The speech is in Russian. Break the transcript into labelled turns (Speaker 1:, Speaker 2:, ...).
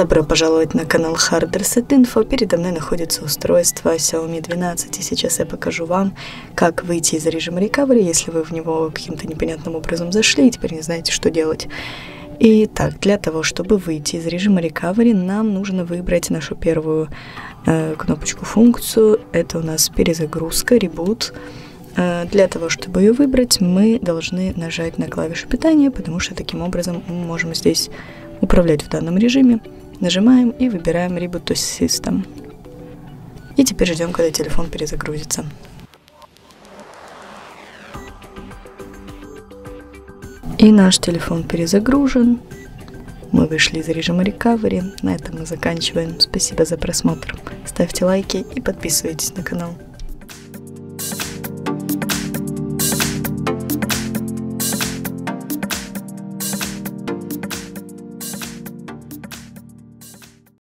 Speaker 1: Добро пожаловать на канал Hard Reset Info. Передо мной находится устройство Xiaomi 12, и сейчас я покажу вам, как выйти из режима recovery, если вы в него каким-то непонятным образом зашли и теперь не знаете, что делать. Итак, для того, чтобы выйти из режима recovery, нам нужно выбрать нашу первую э, кнопочку функцию. Это у нас перезагрузка, ребут. Э, для того, чтобы ее выбрать, мы должны нажать на клавишу питания, потому что таким образом мы можем здесь управлять в данном режиме. Нажимаем и выбираем Reboot System. И теперь ждем, когда телефон перезагрузится. И наш телефон перезагружен. Мы вышли из режима recovery. На этом мы заканчиваем. Спасибо за просмотр. Ставьте лайки и подписывайтесь на канал.